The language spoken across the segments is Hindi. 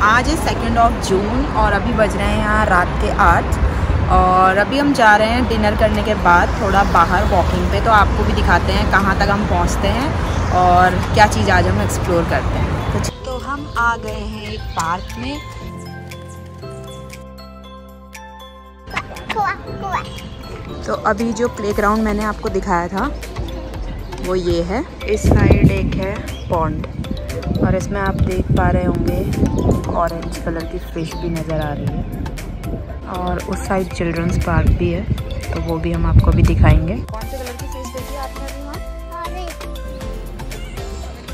आज है सेकेंड ऑफ़ जून और अभी बज रहे हैं यहाँ रात के आठ। और अभी हम जा रहे हैं डिनर करने के बाद थोड़ा बाहर वॉकिंग पे तो आपको भी दिखाते हैं कहाँ तक हम पहुँचते हैं और क्या चीज़ आज हम एक्सप्लोर करते हैं। तो, तो हम आ गए हैं एक पार्क में। तो अभी जो प्लेग्राउंड मैंने आपको दिखाया था वो ये है। इस साइड एक है पॉन्ड और इसमें आप देख पा रहे होंगे ऑरेंज कलर की फ़िश भी नज़र आ रही है और उस साइड चिल्ड्रंस पार्क भी है तो वो भी हम आपको भी दिखाएँगे। कौन से कलर की फ़िश देखी आपने अभी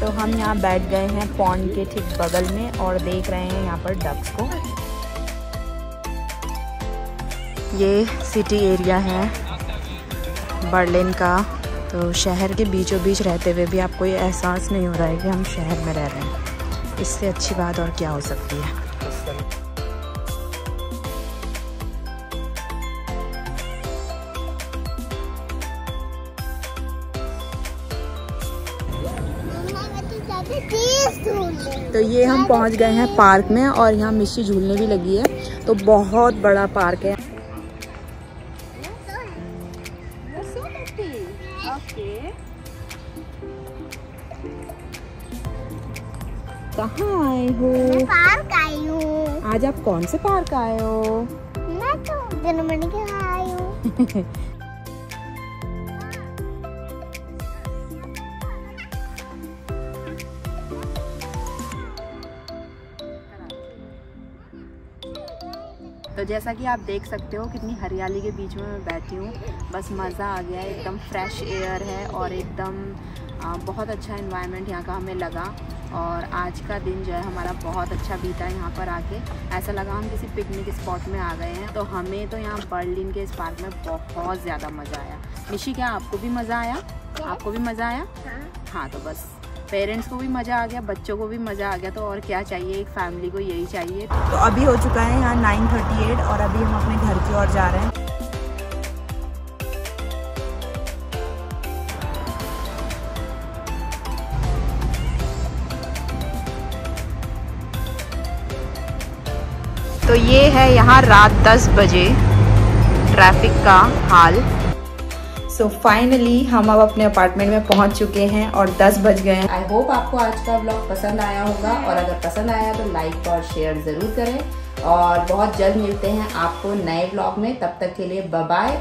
तो हम यहाँ बैठ गए हैं पॉन्ड के ठीक बगल में और देख रहे हैं यहाँ पर डक्स को। ये सिटी एरिया है बर्लिन का। तो शहर के बीचों बीच रहते हुए भी आपको ये एहसास नहीं हो रहा है कि हम शहर में रह रहे हैं। इससे अच्छी बात और क्या हो सकती है? तो ये हम पहुँच गए हैं पार्क में और यहाँ मिशी झूलने भी लगी है। तो बहुत बड़ा पार्क है। कहाँ आए हो? पार्क आई हूँ। आज आप कौन से पार्क आए हो? मैं तो जर्मनी के आई हूँ। तो जैसा कि आप देख सकते हो कितनी हरियाली के बीच में मैं बैठी हूँ। बस मज़ा आ गया एकदम फ्रेश एयर है और एकदम बहुत अच्छा इन्वायरमेंट यहाँ का हमें लगा। और आज का दिन जो है हमारा बहुत अच्छा बीता है यहाँ पर आके। ऐसा लगा हम किसी पिकनिक स्पॉट में आ गए हैं। तो हमें तो यहाँ बर्लिन के इस पार्क में बहुत ज़्यादा मज़ा आया। निशी क्या आपको भी मज़ा आया? आपको भी मज़ा आया? हाँ। हाँ तो बस। पेरेंट्स को भी मज़ा आ गया बच्चों को भी मज़ा आ गया तो और क्या चाहिए? एक फैमिली को यही चाहिए। तो अभी हो चुका है यहाँ नाइन थर्टी एट और अभी हम अपने घर की ओर जा रहे हैं। तो ये है यहाँ रात 10 बजे ट्रैफ़िक का हाल। सो so फाइनली हम अब अपने अपार्टमेंट में पहुँच चुके हैं और 10 बज गए हैं। आई होप आपको आज का ब्लॉग पसंद आया होगा और अगर पसंद आया तो लाइक और शेयर ज़रूर करें। और बहुत जल्द मिलते हैं आपको नए ब्लॉग में। तब तक के लिए बाय